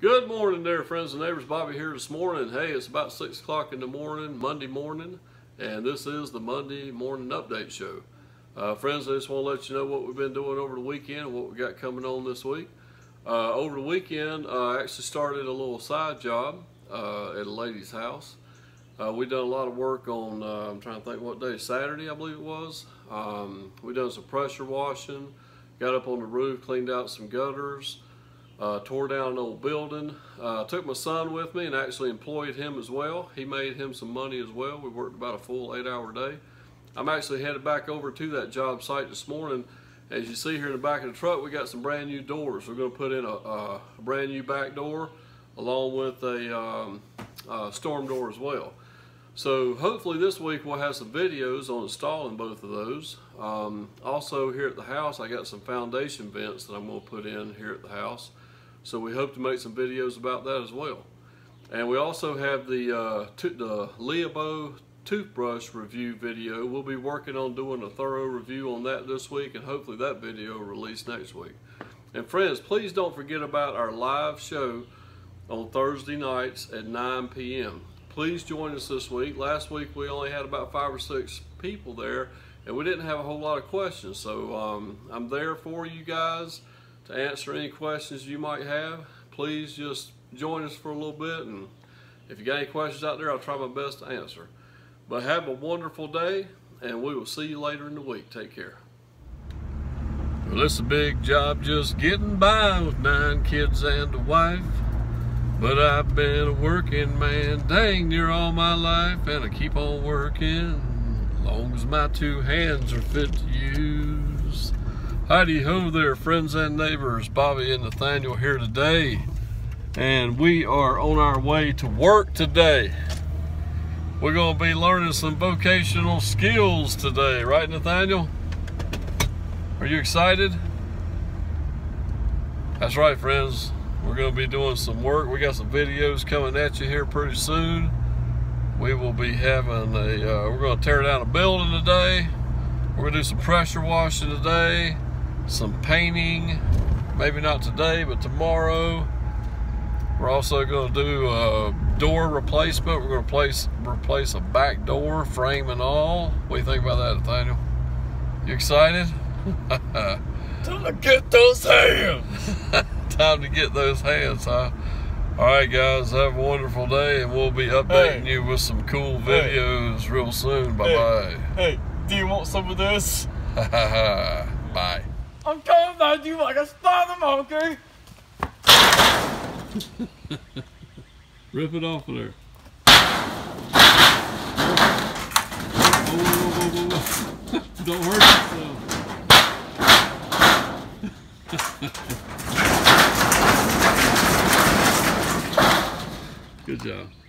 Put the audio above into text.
Good morning there, friends and neighbors. Bobby here this morning. Hey, it's about 6 o'clock in the morning, Monday morning, and this is the Monday Morning Update Show. Uh, friends, I just want to let you know what we've been doing over the weekend and what we got coming on this week. Uh, over the weekend, uh, I actually started a little side job uh, at a lady's house. Uh, we done a lot of work on, uh, I'm trying to think what day, Saturday I believe it was. Um, we done some pressure washing, got up on the roof, cleaned out some gutters, uh, tore down an old building. Uh, took my son with me and actually employed him as well. He made him some money as well. We worked about a full eight hour day. I'm actually headed back over to that job site this morning. As you see here in the back of the truck, we got some brand new doors. We're going to put in a, a brand new back door along with a, um, storm door as well. So hopefully this week we'll have some videos on installing both of those. Um, also here at the house I got some foundation vents that I'm going to put in here at the house. So we hope to make some videos about that as well. And we also have the, uh, the Leobo toothbrush review video. We'll be working on doing a thorough review on that this week and hopefully that video will release next week. And friends, please don't forget about our live show on Thursday nights at 9 p.m. Please join us this week. Last week we only had about five or six people there and we didn't have a whole lot of questions. So um, I'm there for you guys to answer any questions you might have. Please just join us for a little bit and if you got any questions out there, I'll try my best to answer. But have a wonderful day and we will see you later in the week. Take care. Well, it's a big job just getting by with nine kids and a wife. But I've been a working man dang near all my life and I keep on working long as my two hands are fit to use. Heidi ho there, friends and neighbors. Bobby and Nathaniel here today. And we are on our way to work today. We're going to be learning some vocational skills today, right, Nathaniel? Are you excited? That's right, friends. We're going to be doing some work. We got some videos coming at you here pretty soon. We will be having a, uh, we're going to tear down a building today. We're to do some pressure washing today some painting, maybe not today, but tomorrow. We're also going to do a door replacement. We're going to place, replace a back door, frame and all. What do you think about that, Nathaniel? You excited? Time to get those hands. Time to get those hands, huh? All right, guys, have a wonderful day, and we'll be updating hey. you with some cool videos hey. real soon. Bye-bye. Hey. hey, do you want some of this? Bye. I'm coming at you like a spider monkey. Rip it off of there. Don't hurt yourself. Good job.